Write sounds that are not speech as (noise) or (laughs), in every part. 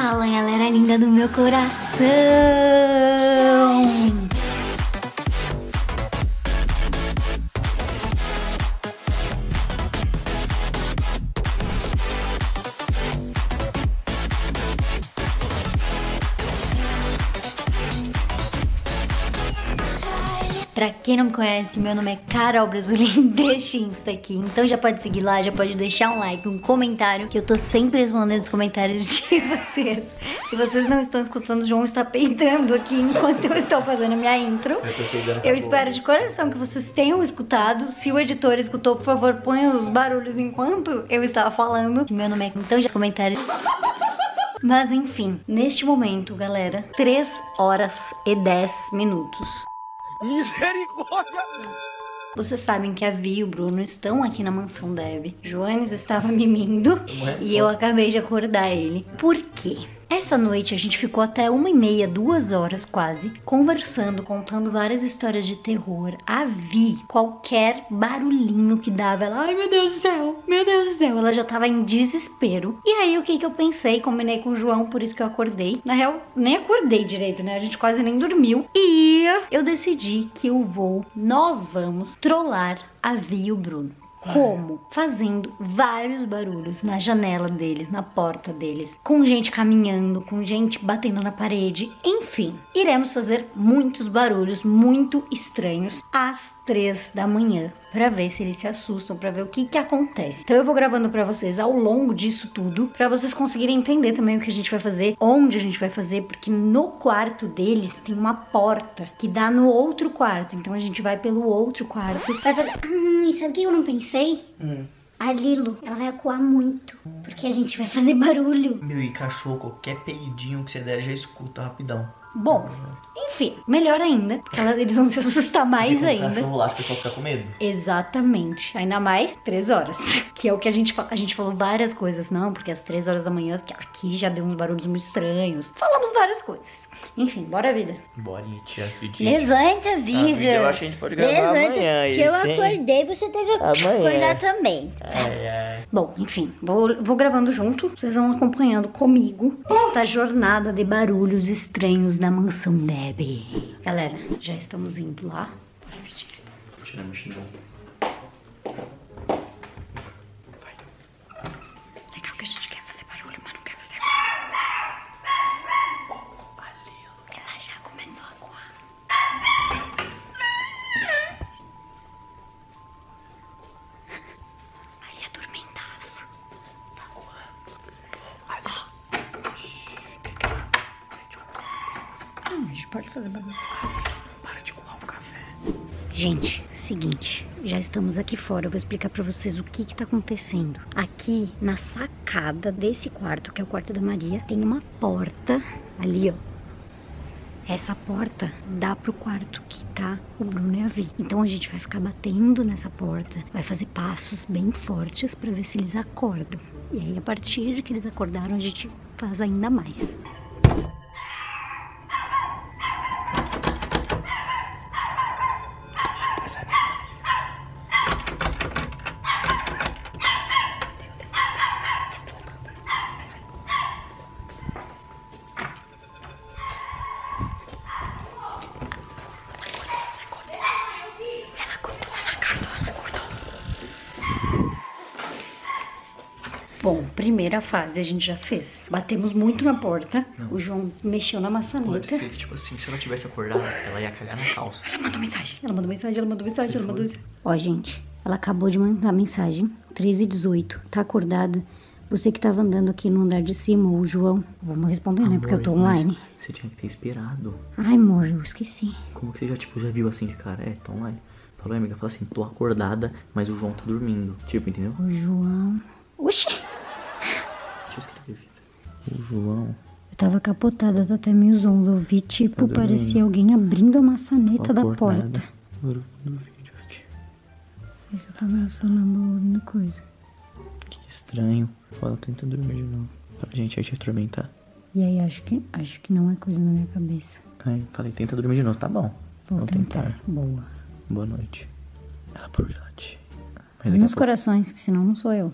Fala, galera linda do meu coração! Pra quem não me conhece, meu nome é Carol Brasulin (laughs) deste Insta aqui. Então já pode seguir lá, já pode deixar um like, um comentário, que eu tô sempre respondendo os comentários de (laughs) vocês. Se vocês não estão escutando, o João está peidando aqui enquanto eu estou fazendo a minha intro. Eu tô pegando Eu espero de coração que vocês tenham escutado. Se o editor escutou, por favor, ponha os barulhos enquanto eu estava falando. Meu nome é então já comentários. Mas enfim, neste momento, galera, 3 horas e 10 minutos. Misericórdia! Vocês sabem que a Vi e o Bruno estão aqui na mansão Deb. Joanes estava mimindo Ué, e eu acabei de acordar ele. Por quê? Essa noite a gente ficou até uma e meia, duas horas quase, conversando, contando várias histórias de terror. A Vi, qualquer barulhinho que dava, ela, ai meu Deus do céu, meu Deus do céu, ela já tava em desespero. E aí o que que eu pensei? Combinei com o João, por isso que eu acordei. Na real, nem acordei direito, né? A gente quase nem dormiu. E eu decidi que eu vou, nós vamos trollar a Vi e o Bruno. Como? Fazendo vários barulhos na janela deles, na porta deles, com gente caminhando, com gente batendo na parede, enfim. Iremos fazer muitos barulhos muito estranhos às três da manhã para ver se eles se assustam, para ver o que que acontece. Então eu vou gravando para vocês ao longo disso tudo, para vocês conseguirem entender também o que a gente vai fazer, onde a gente vai fazer, porque no quarto deles tem uma porta que dá no outro quarto. Então a gente vai pelo outro quarto. Vai fazer... Ai, sabe o que eu não pensei? Hum. A Lilo, ela vai acuar muito, porque a gente vai fazer barulho. Meu, e cachorro, qualquer peidinho que você der já escuta rapidão. Bom, enfim, melhor ainda, porque ela- eles vão se assustar mais com o ainda. cachorro lá, as pessoas ficam com medo. Exatamente. Ainda mais três horas. (laughs) Que é o que a gente fa- A gente falou várias coisas. Não, porque às três horas da manhã aqui já deu uns barulhos muito estranhos. Falamos várias coisas. Enfim, bora vida. Bora, tia. Levanta, vida, eu acho que a gente pode gravar amanhã que eu hein? acordei, você tem que Amanhã. acordar também. Ai, ai. Bom, enfim, vou, vou gravando junto. Vocês vão acompanhando comigo esta jornada de barulhos estranhos na mansão Debbie. Galera, já estamos indo lá. Bora, Vitinho. Tirando o chinelo. Gente, seguinte, já estamos aqui fora. Eu vou explicar pra vocês o que que tá acontecendo. Aqui na sacada desse quarto, que é o quarto da Maria, tem uma porta ali, ó. Essa porta dá pro quarto que tá o Bruno e a Vi. Então a gente vai ficar batendo nessa porta, vai fazer passos bem fortes pra ver se eles acordam. E aí a partir de que eles acordaram, a gente faz ainda mais. Bom, primeira fase a gente já fez. Batemos muito na porta. O João mexeu na Pode maçaneta. ser que, tipo assim, se ela tivesse acordado, ela ia cagar na calça. Ela mandou mensagem. Ela mandou mensagem, ela mandou mensagem, ela mandou mensagem. Ó, gente, ela acabou de mandar mensagem. 13 e 18. Tá acordada? Você que tava andando aqui no andar de cima, o João. Vamos responder, né? Porque eu tô Amor, online. Você tinha que ter esperado. Ai, amor, eu esqueci. Como que você já, tipo, já viu assim de cara? É, tá online. Falou, amiga, fala assim, tô acordada, mas o João tá dormindo. Tipo, entendeu? O João. Oxi! O João. Eu tava capotada, tá até meio zonzo. Eu vi, tipo, dormindo. parecia alguém abrindo a maçaneta da porta. Vídeo aqui. Não sei se eu sonâmbulo coisa. Que estranho. Fala, tenta dormir de novo. Pra gente aí te atormentar. E aí, acho que, acho que não é coisa na minha cabeça. Ai, falei, tenta dormir de novo. Tá bom. Vou Vou tentar. tentar. Boa. Boa noite. Ela latir. Mas Nos corações, que senão não sou eu.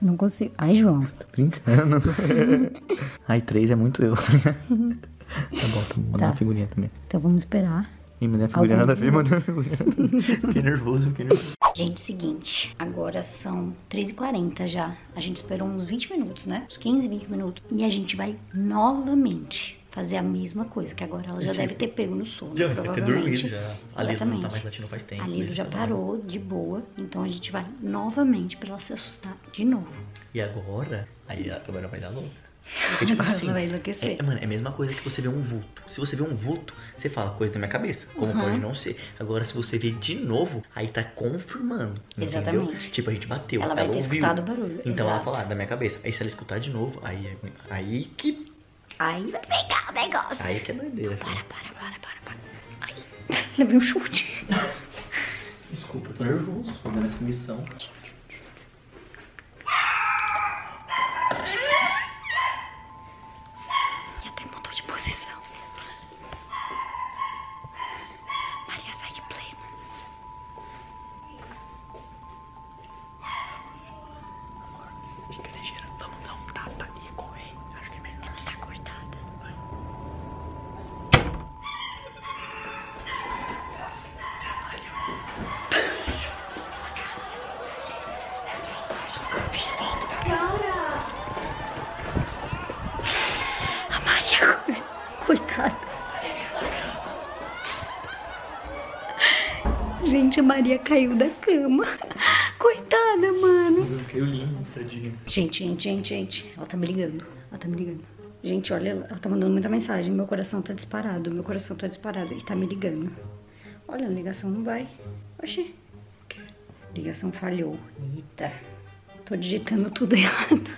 Não consigo. Ai, João. Tô brincando. (laughs) Ai, três é muito eu. (laughs) tá bom, tá mandando Tá. uma figurinha também. Então vamos esperar. Ih, mandei a figurinha nada a ver, mandei a figurinha. (laughs) Fiquei nervoso, fiquei nervoso. Gente, seguinte, agora são 3h40 já. A gente esperou uns 20 minutos, né? Uns 15, 20 minutos. E a gente vai novamente fazer a mesma coisa, que agora ela já deve ter pego no sono, Já vai ter provavelmente. dormido já. A Lido não tá mais latindo faz tempo. A Lido já tá- parou de boa, então a gente vai novamente pra ela se assustar de novo. E agora, aí agora vai dar louca. (laughs) Porque, tipo assim, ela vai enlouquecer. É, mano, é a mesma coisa que você vê um vulto. Se você vê um vulto, você fala coisa da minha cabeça. Como Uhum. pode não ser. Agora, se você vê de novo, aí tá confirmando. Entendeu? Exatamente. Tipo, a gente bateu. Ela vai ter ouviu. escutado o barulho, Então ela exato. fala, ah, da minha cabeça. Aí se ela escutar de novo, aí, aí que. Aí vai pegar o negócio. Aí que é doideira. Para, para, para, para, para. Ai, levei um chute. Desculpa, eu tô nervoso. Tô dando essa missão. E até mudou de posição. Maria sai de pleno. Fica ligeira. Gente, a Maria caiu da cama. (laughs) Coitada, mano. Caiu lindo, tadinha. Gente, gente, gente, gente. Ela tá me ligando. Ela tá me ligando. Gente, olha, ela ela tá mandando muita mensagem. Meu coração tá disparado. Meu coração tá disparado. E tá me ligando. Olha, a ligação não vai. Oxi. Ligação falhou. Eita. Tô digitando tudo (laughs) errado.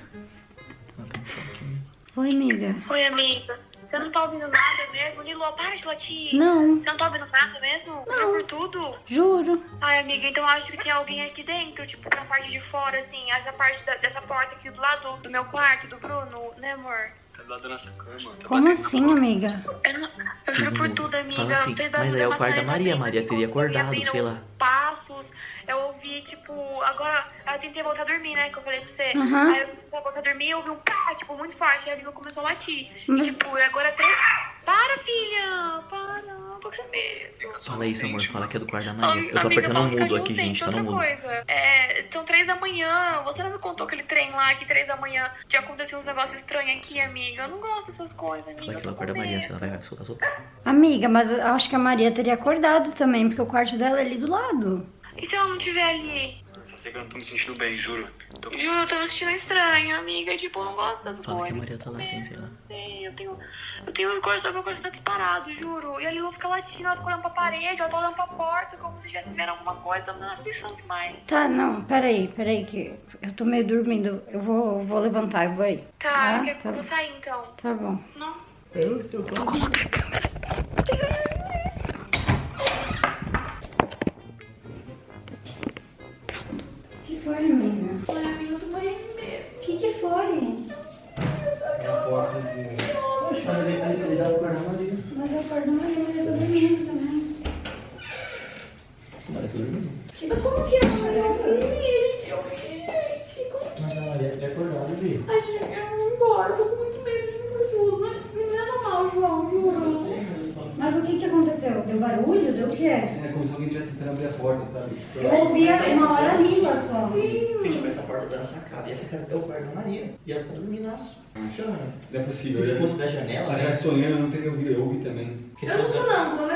Ela tá né? Oi, amiga. Oi, amiga. Você não tá ouvindo nada mesmo? Lilo, para de latir. Não, Você não tá ouvindo nada mesmo? Não. por tudo? juro. Ai, amiga, então eu acho que tem alguém aqui dentro, tipo, na parte de fora, assim, essa parte da- dessa porta aqui do lado do meu quarto, do Bruno, né, amor? Tá do lado da nossa cama. Tá Como assim, amiga? Eu, não, eu juro por tudo, amiga. Fala assim, mas aí é o quarto da Maria, dele, Maria teria se acordado, sei lá. passos. Eu ouvi, tipo, agora eu tentei voltar a dormir, né? Que eu falei pra você. Aham. Aí eu tentei voltar a dormir e eu ouvi um pá, tipo, muito forte. Aí a língua começou a latir. Mas- E, tipo, e agora tem. Para, filha! Para, tô com medo. Fala isso, amor. Fala que é do quarto da Maria. Eu tô amiga, apertando o mudo aqui, gente. Tá outra no mudo. coisa. É, são três da manhã. Você não me contou aquele trem lá que três da manhã já aconteceu uns negócios estranhos aqui, amiga. Eu não gosto dessas coisas, amiga. Fala que ela acorda a Maria, se medo. ela vai soltar, soltar. Amiga, mas eu acho que a Maria teria acordado também, porque o quarto dela é ali do lado. E se ela não estiver ali? Só sei que eu não tô me sentindo bem, juro. Tô... Juro, eu tô me sentindo estranho, amiga. Tipo, eu não gosto dessas Fala que a coisas. Maria tá lá assim, sei lá. Não sei, eu tenho. Eu tenho um coração, meu coração tá disparado, juro. E ali eu ficar latindo, ela tá olhando pra parede, ela tá olhando pra porta, como se estivesse vendo alguma coisa, tá me dando aflição demais. Tá, não, peraí, peraí, que eu tô meio dormindo. Eu vou, vou levantar, eu vou aí. Tá, Ah, eu quero tá vou sair então. Tá bom. Não. Vou colocar a câmera. Mas eu acordo Maria, mas eu tô dormindo também. Maria tá dormindo. Mas como que é? Eu dormi, gente. Eu gente. Como que Mas a Maria teria acordado, viu? Ai, gente, eu vou embora. Eu tô com muito medo, juro por tudo. Não me leva mal, João, juro. Mas o que que aconteceu? Deu barulho? Deu o quê? É como se alguém estivesse tentando abrir a porta, sabe? Eu ouvi uma hora lila só. Porque, tipo, essa porta da sacada. E essa cara é o quarto da Maria. E ela tá dormindo aço. Chama. Não é possível. Se eu- fosse da janela, Ela já sonhando, eu não teria ouvido, eu ouvi também. Porque Eu não sou não, mas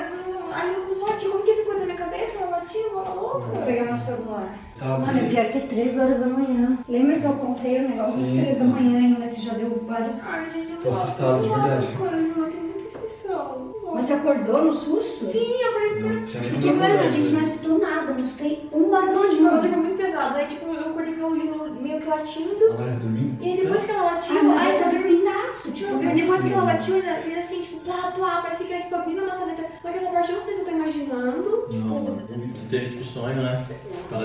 ai, eu lati. Como que essa coisa na minha cabeça? Ela latiu, ela Vou louca. pegar meu celular. Sabe? Mano, pior que é 3 horas da manhã. Lembra que eu contei o negócio às Sim. 3 da manhã ainda, que já deu vários. Ai, gente, eu Tô gosto- assustado, de verdade. dessas coisas, João. Eu tenho muita infecção. Não Mas gosto. Você acordou no susto? Sim, eu falei nem Porque, mano, a gente não né? escutou nada, não escutei um Não, barulho. tipo, eu tava muito pesado. Aí, tipo, eu acordei com o olho meio que latindo. Ela já dormindo? E aí, depois que ela latiu, Ah, mas aí tá dormindaço, tipo, e depois que ela latiu, ainda fez assim, tipo, plá, plá, parecia que era tipo abrindo a maçaneta. Só que essa parte eu não sei se eu tô imaginando. Não, você teve tipo sonho, né?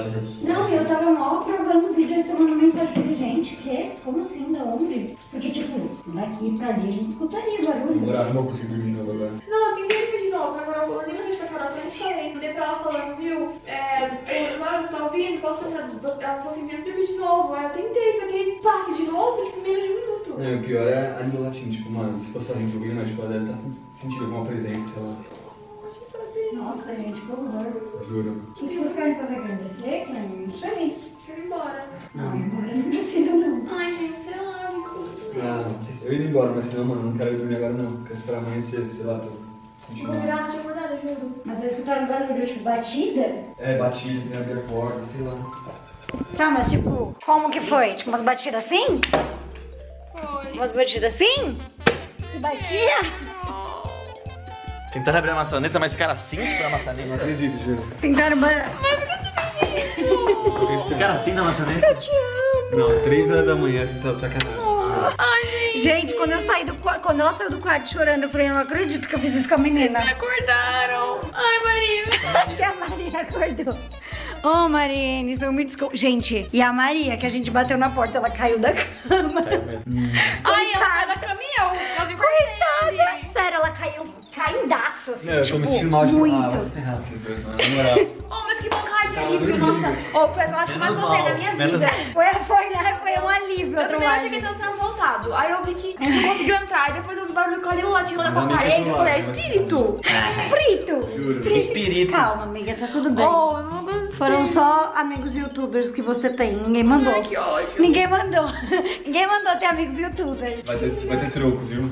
Visão do sonho. Não, eu tava mal gravando o vídeo aí você mandou mensagem pra gente. O quê? Como assim? Da onde? Porque, tipo, daqui pra ali a gente escutaria barulho. Morar, não vou conseguir dormir de novo agora. Não, eu tentei dormir de novo, agora eu nem mandei pra fora eu falei. Mandei pra ela falando, viu? É, eu, Laura, você tá ouvindo? Posso tentar? Ela falou assim, dormir de novo. Aí eu tentei, só que, pá, de novo, tipo, menos de um minuto. Não, o pior é a nível latino, tipo, mano, se fosse a gente ouvindo, mas tipo, ela deve estar sentindo alguma presença, sei lá. Nossa, gente, que horror. Juro. O que vocês querem fazer acontecer? Que eu não sei. Deixa eu ir embora. Não, agora não precisa não. Ai, gente, sei lá, me conta. Ah, não sei se- eu ia embora, mas senão, mano, não quero ir dormir agora não. Quero esperar amanhecer, sei lá, tô virar uma tia acordada, juro. Mas vocês escutaram barulho, tipo, batida? É, batido, tem que abrir a porta, sei lá. Tá, mas tipo, como que foi? Tipo, umas batidas assim? Foi. Umas batidas assim? Que batia? Tentaram abrir a maçaneta, mas ficaram assim, tipo, na Não maçaneta. acredito, juro. Tentaram... ba- Ficaram assim na maçaneta? Não, três horas da manhã, você tá sacanagem. Gente, quando eu saí do quarto, quando ela saiu do quarto chorando, eu falei, eu não acredito que eu fiz isso com a menina. Acordaram. Ai, Maria. (laughs) que a Maria acordou. Ô, oh, Mariene, sou muito desculpa. Gente, e a Maria, que a gente bateu na porta, ela caiu da cama. (laughs) Ai, ela caiu da cama e eu. Acordei. Coitada! Sério, ela caiu caidaço, assim, Não, eu tô tipo, me sentindo mal de muito. Ah, vai se ferrar vocês dois, mano. Na moral. Oh, mas que vontade de Tava alívio, dormindo. nossa. Oh, foi, eu acho que mais Menos você na mal, minha menos vida. Foi, foi, né? Foi um alívio, Eu primeiro achei que ele tava sendo assaltado. Aí eu vi que (laughs) não conseguiu entrar. E depois eu vi barulho caiu latindo Mas na a amiga parede. Eu falei, é espírito. Espírito! Espírito. Calma, amiga, tá tudo bem. Oh, gostei. Foram só amigos youtubers que você tem, ninguém mandou. Ai, que ódio. Ninguém mandou. (laughs) Ninguém mandou ter amigos youtubers. Vai ter, vai ter troco, viu?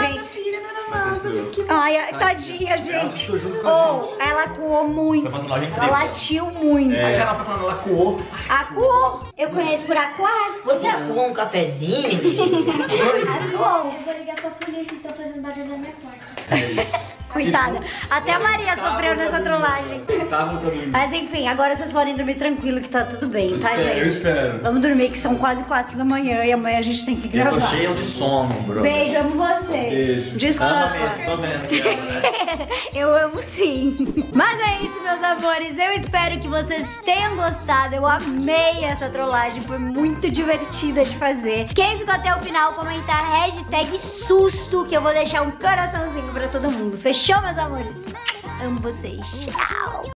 Gente, Filha, não troco. ai, ai, tadinha, Ela gente. ficou junto com a Oh, gente. ela coou muito. Pra tomar Ela latiu muito. Tá falando, ela coou. Acuou. Eu conheço por acuar. Você acuou um cafezinho? Acuou. (laughs) Eu vou ligar pra polícia, estão fazendo barulho na minha porta. Coitada. Até a Maria sofreu nessa trollagem. Mas enfim, agora vocês podem dormir tranquilo que tá tudo bem, Eu tá, espero, eu gente? espero. Vamos dormir que são quase quatro da manhã e amanhã a gente tem que Eu tô gravar. cheio de sono, bro. Beijo, amo vocês. Beijo. Ama Desculpa. mesmo, tô vendo aqui. (laughs) Eu amo sim. Mas é isso, meus amores. Eu espero que vocês tenham gostado. Eu amei essa trollagem. Foi muito divertida de fazer. Quem ficou até o final, comenta a hashtag susto, que eu vou deixar um coraçãozinho pra todo mundo. Fechou, meus amores? Amo vocês. Tchau.